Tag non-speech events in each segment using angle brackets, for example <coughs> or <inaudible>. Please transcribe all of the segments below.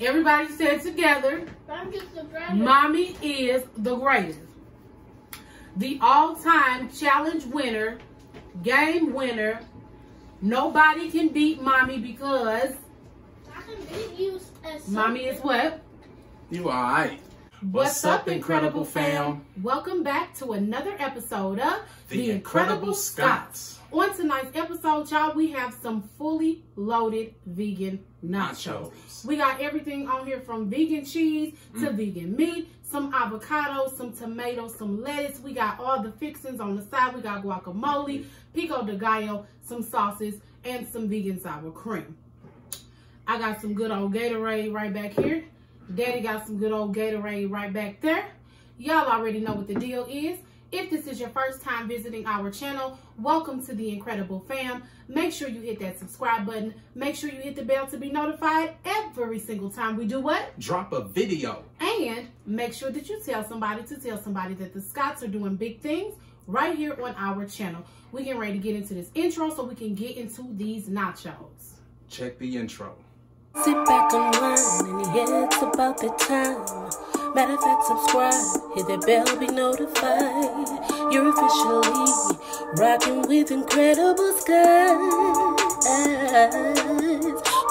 Everybody said together, I'm just a brother. Mommy is the greatest. The all-time challenge winner, game winner. Nobody can beat Mommy because I can beat you as Mommy is what? You alright? What's, up, Incredible fam? Welcome back to another episode of The Incredible Scotts. On tonight's episode, y'all, we have some fully loaded vegan nachos. Nachos. We got everything on here from vegan cheese to mm. vegan meat, some avocados, some tomatoes, some lettuce. We got all the fixings on the side. We got guacamole, pico de gallo, some sauces, and some vegan sour cream. I got some good old Gatorade right back here. Daddy got some good old Gatorade right back there. Y'all already know what the deal is. If this is your first time visiting our channel, welcome to the Incredible Fam. Make sure you hit that subscribe button. Make sure you hit the bell to be notified every single time we do what? Drop a video. And make sure that you tell somebody to tell somebody that the Scotts are doing big things right here on our channel. We getting ready to get into this intro so we can get into these nachos. Check the intro. Sit back and whine, and yeah, it's about that time. Matter of fact, subscribe, hit that bell, be notified. You're officially rocking with incredible skies.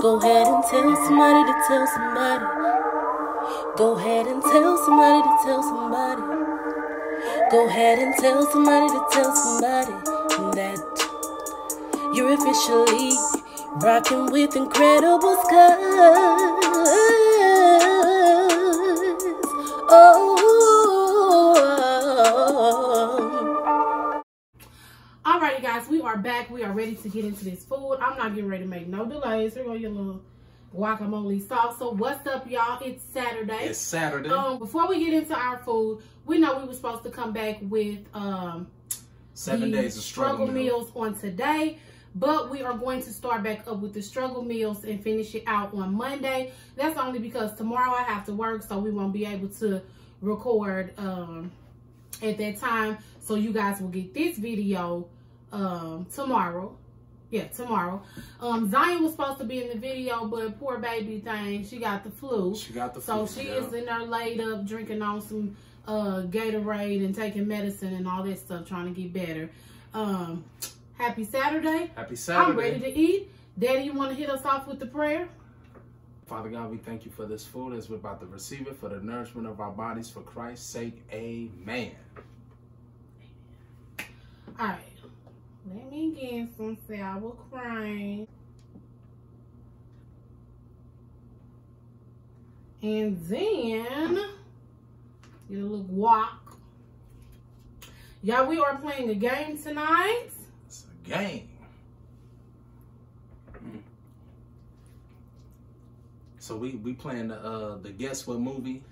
Go ahead and tell somebody to tell somebody. Go ahead and tell somebody to tell somebody. Go ahead and tell somebody to tell somebody that you're officially rocking with incredible skies. Oh, Alrighty, guys, we are back. We are ready to get into this food. I'm not getting ready to make no delays. Here go your little guacamole sauce. So what's up, y'all? It's Saturday. It's Saturday. Um, before we get into our food, we know we were supposed to come back with um Seven days of struggle, meal. meals on today. But we are going to start back up with the struggle meals and finish it out on Monday. That's only because tomorrow I have to work, so we won't be able to record um, at that time. So you guys will get this video um, tomorrow. Yeah, tomorrow. Um, Ziyon was supposed to be in the video, but poor baby thing, she got the flu. She got the flu. So she yeah. is in there laid up, drinking on some uh, Gatorade and taking medicine and all that stuff, trying to get better. Um, happy Saturday. Happy Saturday. I'm ready to eat. Daddy, you want to hit us off with the prayer? Father God, we thank you for this food as we're about to receive it for the nourishment of our bodies for Christ's sake. Amen. All right. Let me get some sour cream. And then get a little guac. Y'all, we are playing a game tonight. Game. So we we playing the uh the guess what movie?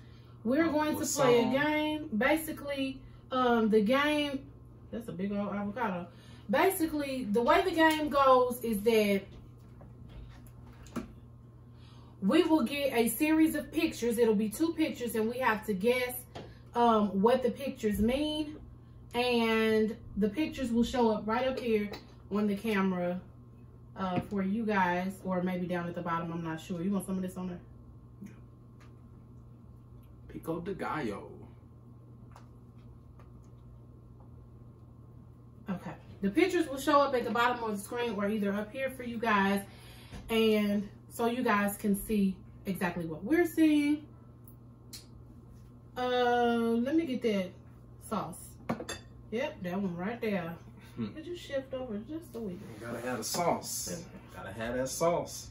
We're Oh, going to play song? a game. Basically, um, the game. That's a big old avocado. Basically, the way the game goes is that we will get a series of pictures. It'll be two pictures, and we have to guess um, what the pictures mean. And the pictures will show up right up here on the camera uh, for you guys, or maybe down at the bottom. I'm not sure. You want some of this on there? Pico de Gallo. Okay. The pictures will show up at the bottom of the screen or either up here for you guys. And so you guys can see exactly what we're seeing. Uh, let me get that sauce. Yep, that one right there. Hmm. Could you shift over just a wee bit? Gotta have the sauce. Gotta have that sauce.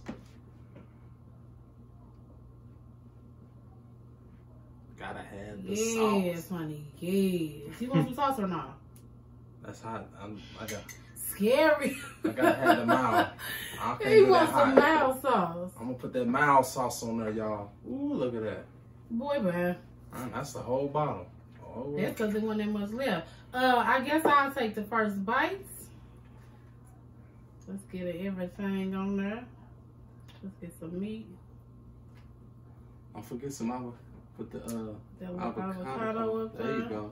Gotta have the Yes, sauce. honey. Yes. You want some <laughs> sauce or not? That's hot. I'm, I got. Scary. I gotta have the mild. I <laughs> can't He wants some mild sauce. I'm gonna put that mild sauce on there, y'all. Ooh, look at that. Boy, man. Man, that's the whole bottle. Oh, That's because there wasn't that much left. Uh, I guess I'll take the first bites. Let's get everything on there. Let's get some meat. don't forget some avocado. Put the uh, little avocado. avocado up there There you go.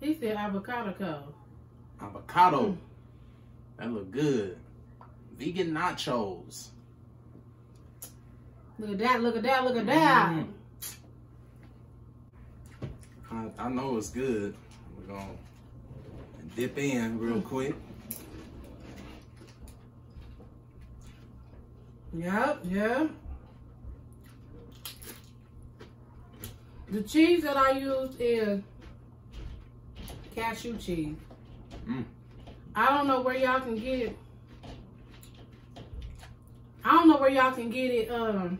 He said avocado co. Avocado. Mm. That look good. Vegan nachos. Look at that, look at that, look at that. Mhm. I, I know it's good. We're gonna dip in real quick. Yep, yeah. The cheese that I use is cashew cheese. Mm. I don't know where y'all can get it. I don't know where y'all can get it um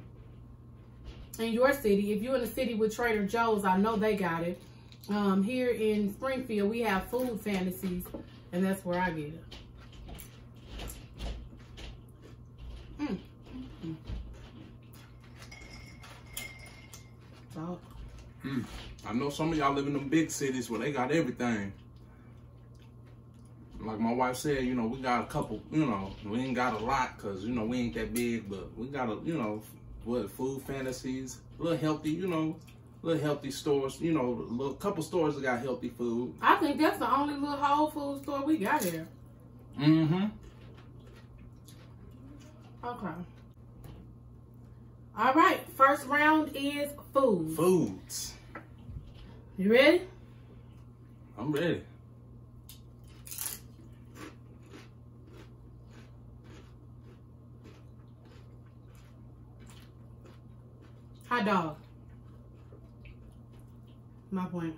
in your city. If you're in the city with Trader Joe's, I know they got it. Um here in Springfield we have food fantasies and that's where I get it. Mm. Mm. So, Mm. I know some of y'all live in them big cities where they got everything. Like my wife said, you know, we got a couple, you know, we ain't got a lot because, you know, we ain't that big, but we got a, you know, what, food fantasies, a little healthy, you know, little healthy stores, you know, a little couple stores that got healthy food. I think that's the only little Whole Food store we got here. Mm-hmm. Okay. All right. First round is food. Foods. You ready? I'm ready. Hot dog. My point.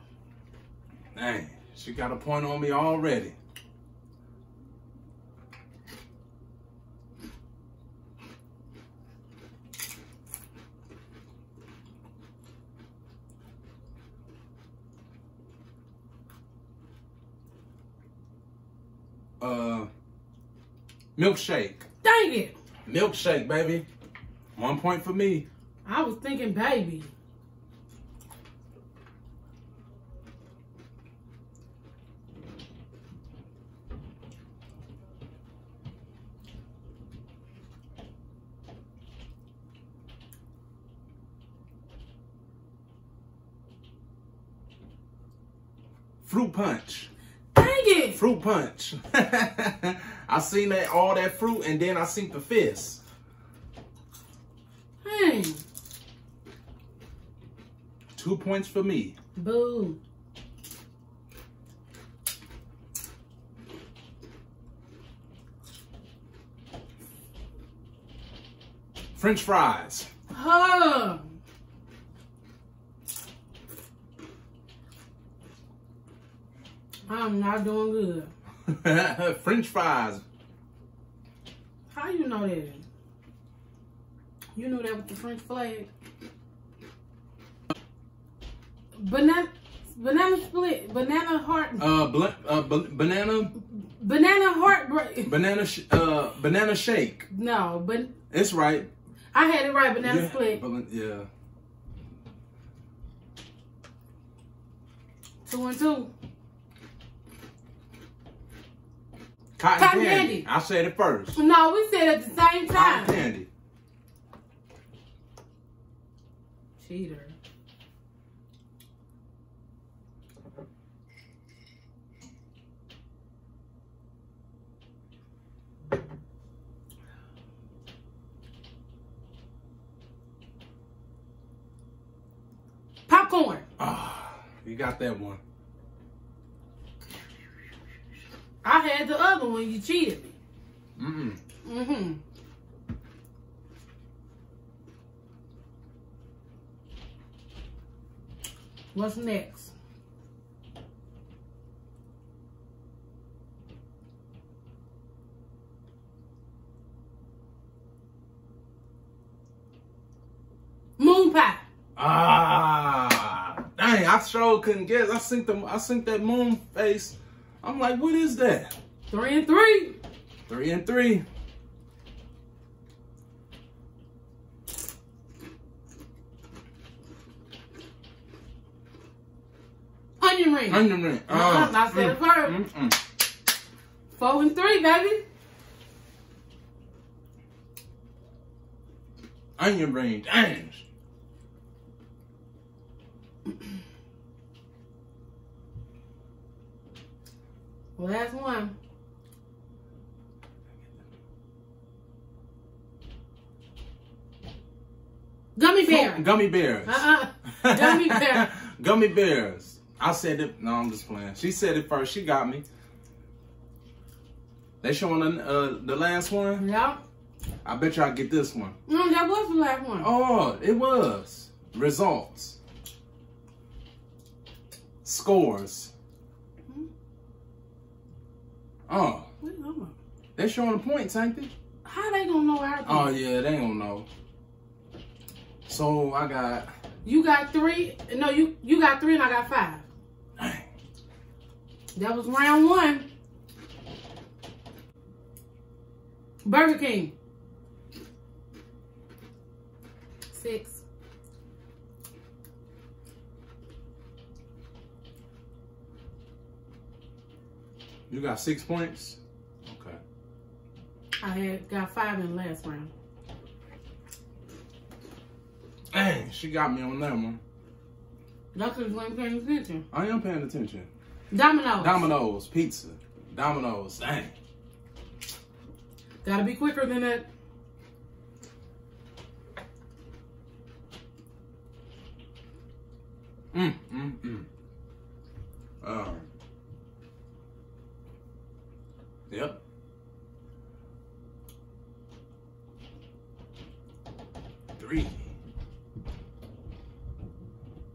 Dang, she got a point on me already. Uh, milkshake. Dang it. Milkshake, baby. One point for me. I was thinking baby. Fruit punch. Dang it. Fruit punch. <laughs> I seen that all that fruit and then I seen the fist. Dang. Two points for me. Boo. French fries. Huh. I'm not doing good. <laughs> French fries. How you know that? You knew that with the French flag. Banana, banana split, banana heart, Uh, bl- uh b- banana, banana heartbreak. banana, sh- uh, banana shake. No, but It's right. I had it right. Banana yeah, split. yeah. Two and two. Cotton, Cotton candy. candy. I said it first. No, we said it at the same time. Cotton candy. Cheater. Popcorn. Ah, you got that one. I had the other one. You cheated me. Mm-mm. Mm-hmm. What's next? Moon pie. Ah, dang! I sure couldn't guess. I synced the, I synced that moon face. I'm like, what is that? Three and three. Three and three. Onion ring. Onion ring. I said it first. mm-mm. Four and three, baby. Onion ring. Dang. Last one. Gummy bear. Gummy bears. Uh-uh. Gummy <laughs> bear. Gummy bears. I said it. No, I'm just playing. She said it first. She got me. They showing the, uh, the last one. Yeah. I bet y'all get this one. Mm, that was the last one. Oh, it was results, scores. Oh, What you talking about? they showing the points, ain't they? How they gonna know our Oh yeah, they don't know. So I got. You got three. No, you you got three and I got five. Dang. That was round one. Burger King. Six. You got six points. Okay. I had got five in the last round. Dang, she got me on that one. That's because you ain't paying attention. I am paying attention. Domino's. Domino's pizza. Domino's. Dang. Gotta be quicker than that. Mm, mm, mm. Um. Yep. Three.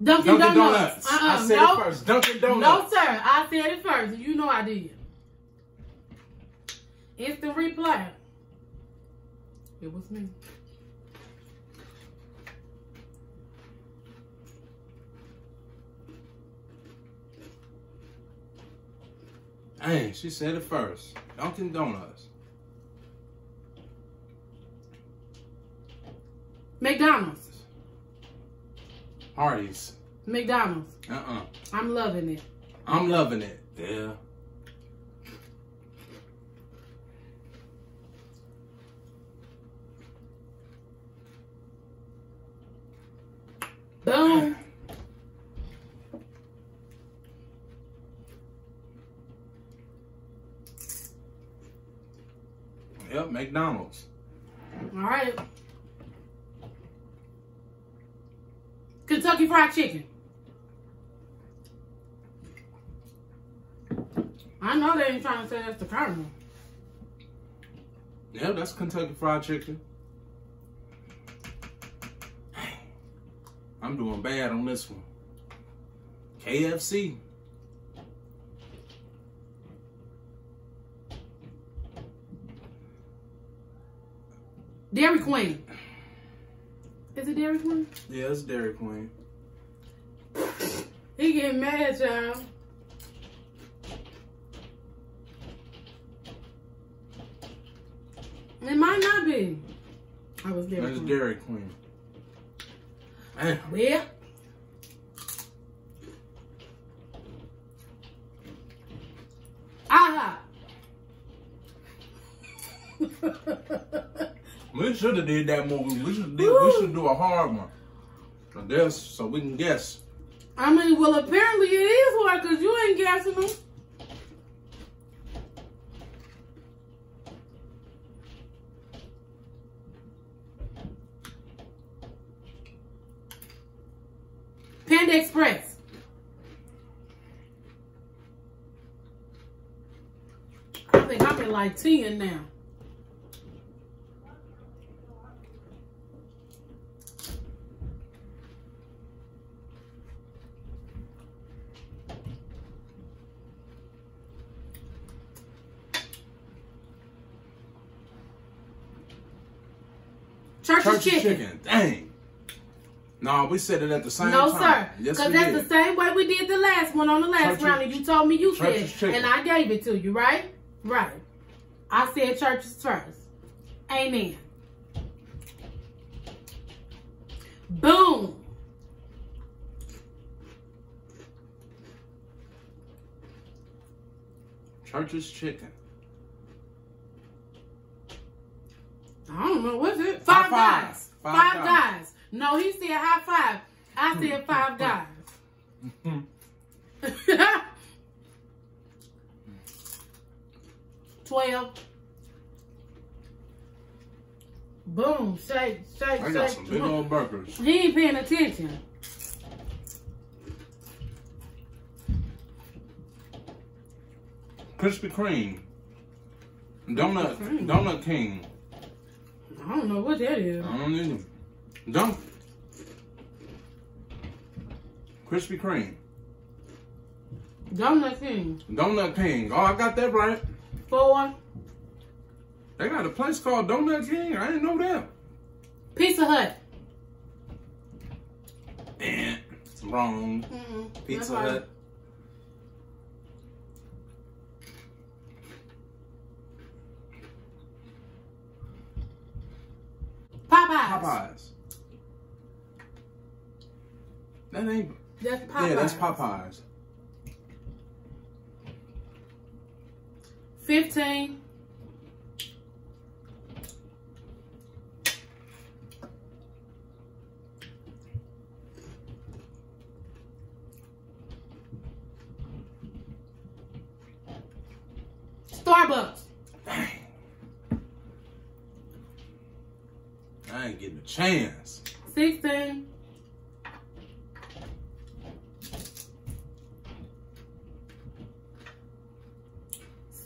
Dunkin', Dunkin' Donuts. Donuts. Uh-uh. I said no. it first. Dunkin' Donuts. No, sir. I said it first. You know I did. It's the replay. It was me. Dang, she said it first. Dunkin' Donuts. McDonald's. Hardee's. McDonald's. Uh-uh. I'm loving it. I'm loving it. Yeah. Boom. Yep, McDonald's. All right. Kentucky Fried Chicken. I know they ain't trying to say that's the Cardinal. Yep, that's Kentucky Fried Chicken. I'm doing bad on this one. KFC. Dairy Queen. Is it Dairy Queen? Yeah, it's Dairy Queen. He getting mad, y'all. It might not be. I was Dairy That's Queen. Dairy Queen. Well. We should have did that movie. We should did, we should do a hard one. So this, so we can guess. I mean, well, apparently it is hard because you ain't guessing them. Panda Express. I think I'm at like 10 now. Church's, Church's chicken. chicken. Dang. No, we said it at the same No, time. No, sir. Yes, Because we that's did. the same way we did the last one on the last Church's- round, and you told me you said, Church's chicken. and I gave it to you, right? Right. I said churches first. Amen. Boom. Church's chicken. I don't know what's it. High Five, five. guys. Five Five, guys. guys. No, he said high five. I said mm-hmm. five mm-hmm. guys. <laughs> Twelve. Boom, shake, shake, I got shake. some big old burgers. He ain't paying attention. Krispy Kreme. Donut, Kreme. Donut King. I don't know what that is. I don't need them. Don't. Krispy Kreme. Donut King. Donut King. Oh, I got that right. Four. They got a place called Donut King. I didn't know that. Pizza Hut. Eh, it's wrong. Mm-mm. Pizza Hut. Popeyes. Popeyes. That ain't. That's Popeyes. Yeah, that's Popeyes. 15. Starbucks. Dang. I ain't getting a chance. 16.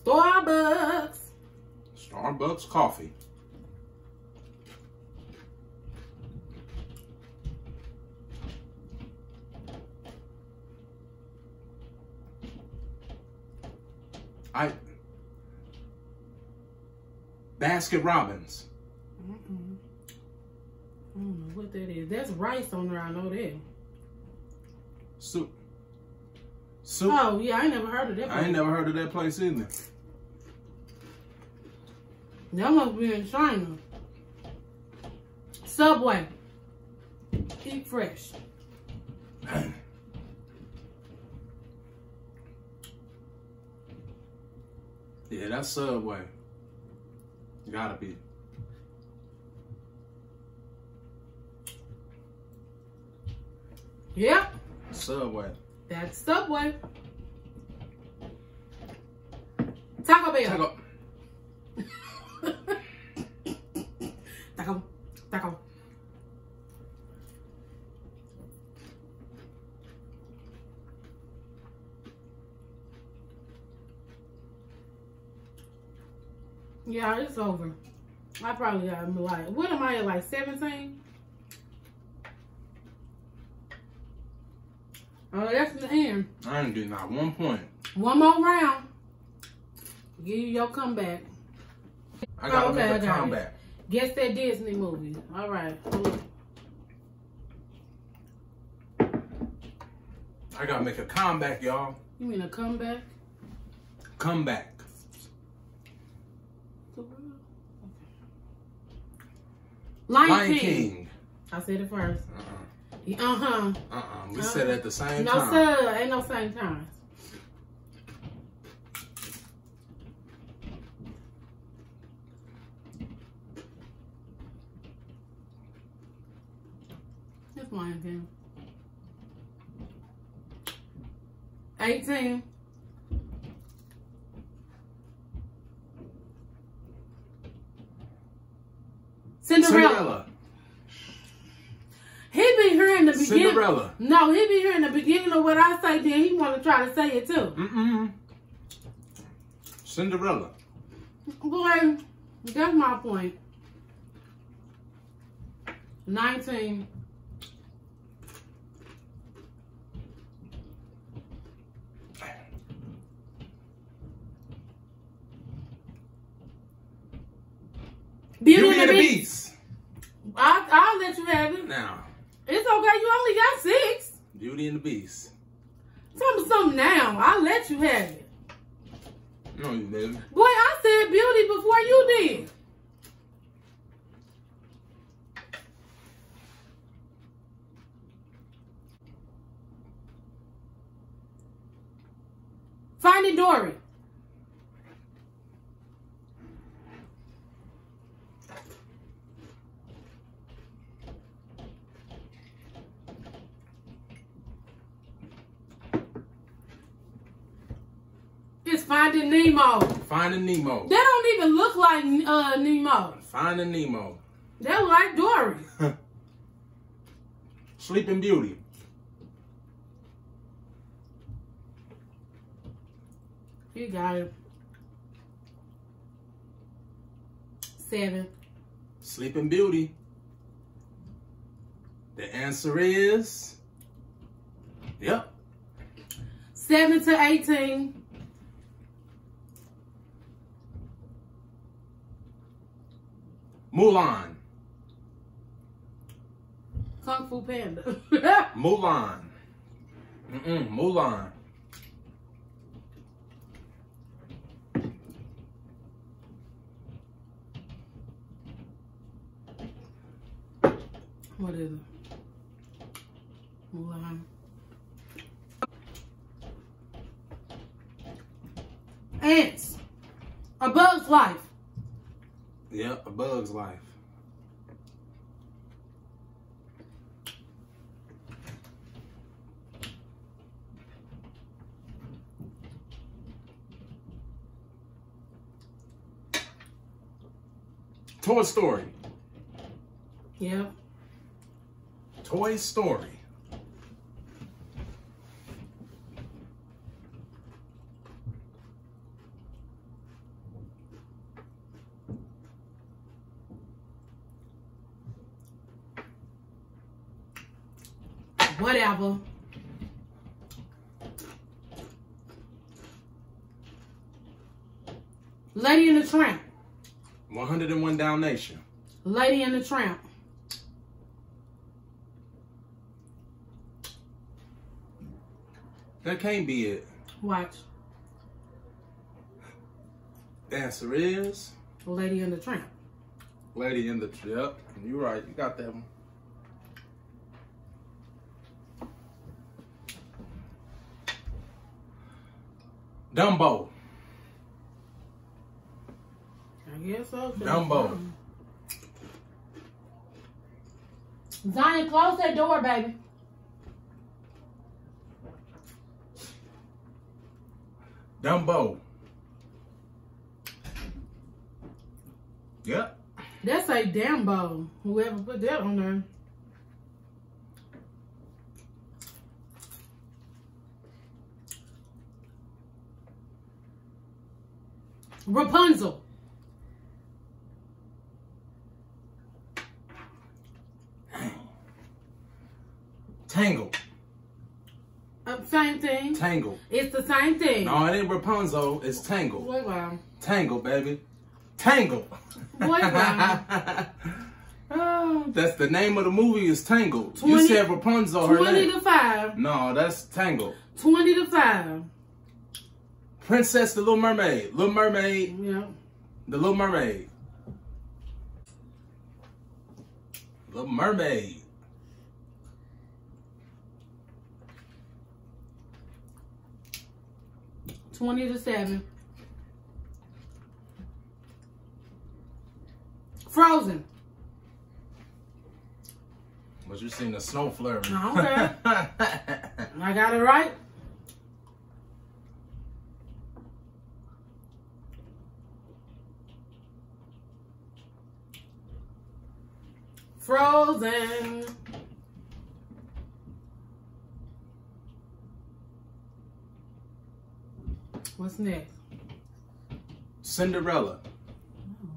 Starbucks. Starbucks coffee. I Baskin Robbins. I don't know what that is. That's rice on there. I know that. Soup. Soup. Oh, yeah. I ain't never heard of that. I ain't never heard of that place either. That must be in China. Subway. Eat fresh. <clears throat> Yeah, that's Subway. Gotta be. Yep. Subway. That's Subway. Taco Bell. Taco. <laughs> Taco. Taco. Yeah, it's over. I probably got like, what am I at, like 17? Oh, that's the end. I ain't getting not one point. One more round. Give you your comeback. I gotta Oh, okay, make I a got it. comeback. Guess that Disney movie. All right. I gotta make a comeback, y'all. You mean a comeback? Comeback. Lion, Lion King. King. I said it uh-uh. Uh-huh. Uh-uh. We uh -huh. said at the same no, time. No, sir. Ain't no same time. That's mine, 18. No, he be hearing the beginning of what I say, then he want to try to say it too. Mm-mm. Cinderella. Boy, that's my point. 19 And the Beast. Tell me something now. I'll let you have it. No, you didn't. Boy, I said beauty before you did. Finding Dory. It's Finding Nemo. Finding Nemo. They don't even look like uh, Nemo. Finding Nemo. That was like Dory. <laughs> Sleeping Beauty. You got it. Seven. Sleeping Beauty. The answer is. Yep. Seven to eighteen. Mulan. Kung Fu Panda. <laughs> <laughs> Mulan. Mm-mm, Mulan. what is it? Mulan. Ants. A bug's life. Yep, A Bug's Life. Toy Story. Yep. Toy Story. Lady in the Tramp. 101 Dalmatian. Lady in the Tramp. That can't be it. Watch. The answer is Lady in the Tramp. Lady in the Yep, you're right. You got that one. Dumbo. I guess so. Dumbo. Ziyon, close that door, baby. Dumbo. Yep. That's a Dumbo. Whoever put that on there. Rapunzel. Tangle. Uh, same thing. Tangle. It's the same thing. No, it ain't Rapunzel. It's Tangle. Boy, wow. Tangle, baby. Tangle. Boy, wow. Oh, that's the name of the movie is Tangle. 20 you said Rapunzel, her 20 name. to 5. No, that's Tangle. 20 to 5. Princess, the Little Mermaid. Little Mermaid, Yeah. the Little Mermaid. Little Mermaid. Twenty to seven. Frozen. But you seen the snow flurry. Oh, okay. <laughs> I got it right. Frozen. What's next? Cinderella. Oh.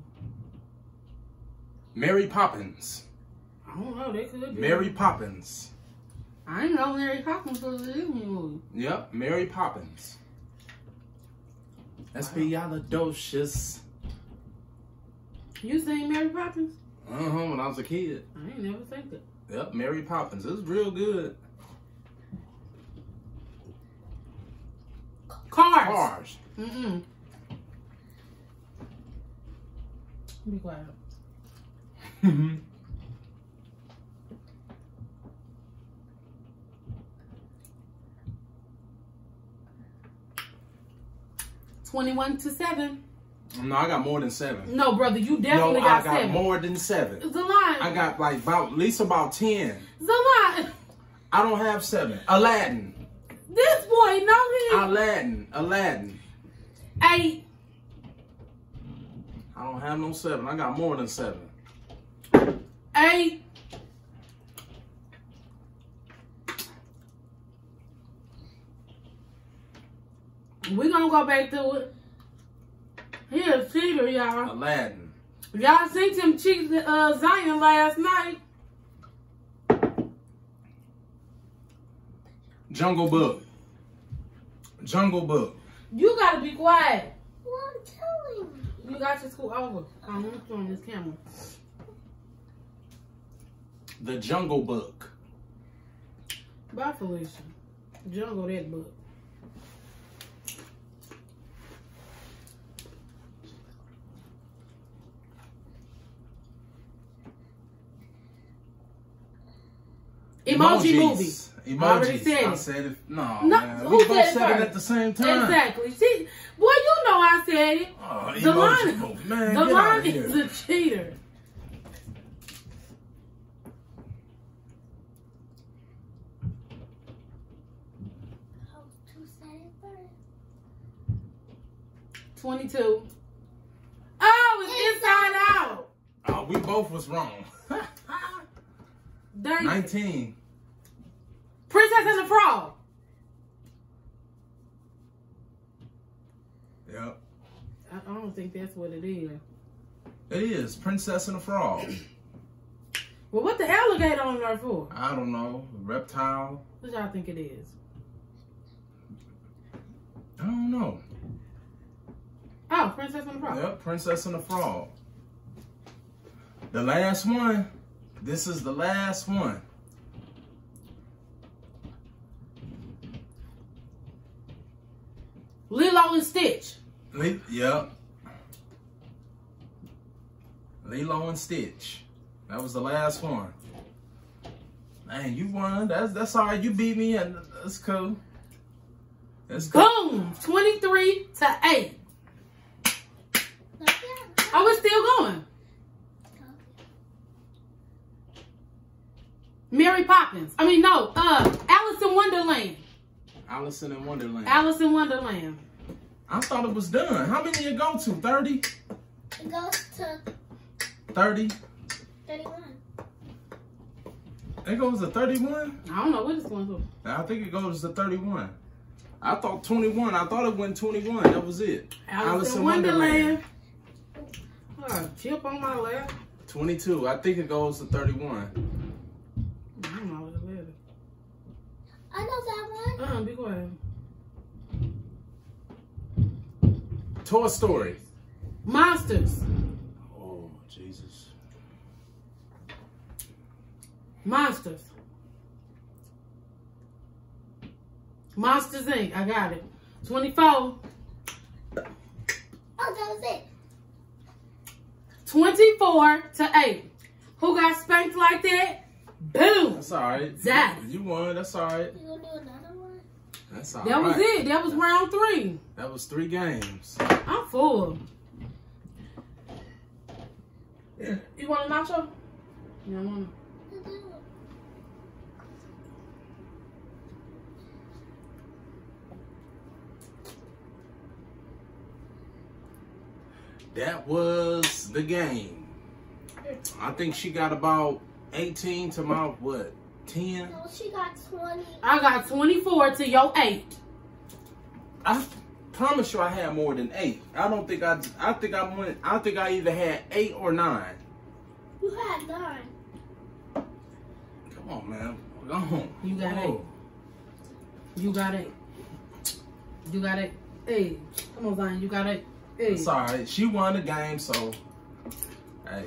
Mary Poppins. I don't know. They could be. Mary Poppins. I didn't know Mary Poppins was a Disney movie. Yep, Mary Poppins. Espialidocious. You seen Mary Poppins? Uh-huh, when I was a kid. I ain't never think that. Yep, Mary Poppins. It was real good. Cars. Cars. Mm-mm. Be quiet. <laughs> Twenty-one to seven. No, I got more than seven. No, brother, you No, definitely I got, got seven. more than seven. A. I got like about at least about ten. A. I don't have seven. Aladdin. This boy know him. Aladdin. Aladdin. Eight. I don't have no seven. I got more than seven. eight. We're gonna go back to it. Here's Cheater, y'all. Aladdin. Y'all seen him cheat uh, Ziyon last night. Jungle Book. Jungle Book. You gotta be quiet. Well, I'm telling you. You got to scoot over. I'm gonna on this camera. The Jungle Book. Bye, Felicia. Jungle that book. Emoji Emojis. movie. Emojis. I already said I it. said it. No, No, man. who we both said it said it at the same time. Exactly. See, boy, you know I said it. Oh, The emoji line, movie. Man, the get line out of here. is a cheater. How to say it first. 22. Oh, it's inside out. Oh, we both was wrong. <laughs> Dang. 19. Princess and the Frog. Yep. I, I don't think that's what it is. It is. Princess and the Frog. <coughs> Well, what the alligator on there for? I don't know. Reptile. What y'all think it is? I don't know. Oh, Princess and the Frog. Yep, Princess and the Frog. The last one. This is the last one. Lilo and Stitch. Le- yep. Lilo and Stitch. That was the last one. Man, you won. That's that's all right. You beat me, and that's cool. That's cool. Boom! 23 to 8. I. Oh, still going. Mary Poppins. I mean, no, uh, Alice in Wonderland. Alice in Wonderland. Alice in Wonderland. I thought it was done. How many you go to? 30? It goes to 30? 31. It goes to 31? I don't know what it's going to. I think it goes to 31. I thought 21. I thought it went 21. That was it. Alice, in Wonderland. Oh, chip on my lap. 22. I think it goes to 31. I don't know what it is. I know that one. Uh-uh, be quiet. Toy Story. Monsters. Oh, Jesus. Monsters. Monsters Inc. I got it. 24. Oh, that was it. 24 to 8. Who got spanked like that? Boom. That's all right. That. You won. That's all right. You gonna do another one? That's all That was it. That was round three. That was three games. I'm full. You want a nacho? You don't want That was the game. I think she got about 18 to my, what, 10? No, she got 20. I got 24 to your 8. I promise you I had more than eight. I don't think I, I think I went, I think I either had eight or nine. You had 9. Come on, man. Go on. You got Go. eight. You got 8. You got 8. Hey, come on, Ziyon. You got 8. Hey. It's all right. She won the game, so hey,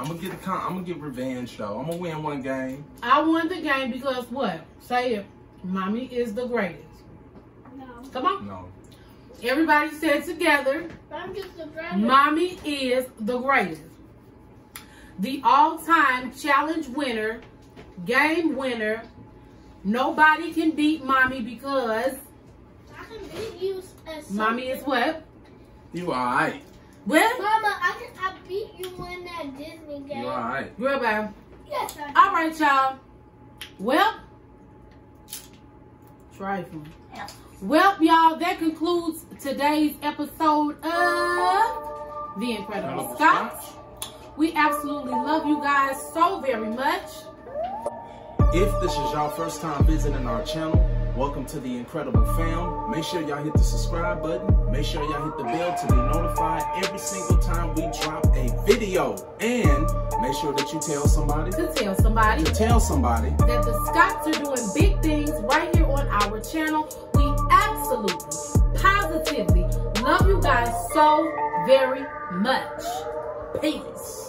I'm gonna get the con- I'm gonna get revenge though. I'm gonna win one game. I won the game because what? Say it. Mommy is the greatest. No. Come on. No, Everybody said together. I'm just a brother. Mommy is the greatest. The all-time challenge winner, game winner. Nobody can beat mommy because I can beat you at mommy is what? you all right. Well, Mama, I can I beat you in that Disney game. You all right. girl, babe. Yes, I All right, y'all. Well, trifling. Well, y'all, that concludes today's episode of The Incredible Scotts. We absolutely love you guys so very much. If this is y'all first time visiting our channel, welcome to the Incredible Fam. Make sure y'all hit the subscribe button. Make sure y'all hit the bell to be notified every single time we drop a video. And make sure that you tell somebody To tell somebody to tell somebody that the Scotts are doing big things right here on our channel. We absolutely, positively love you guys so very much. Peace.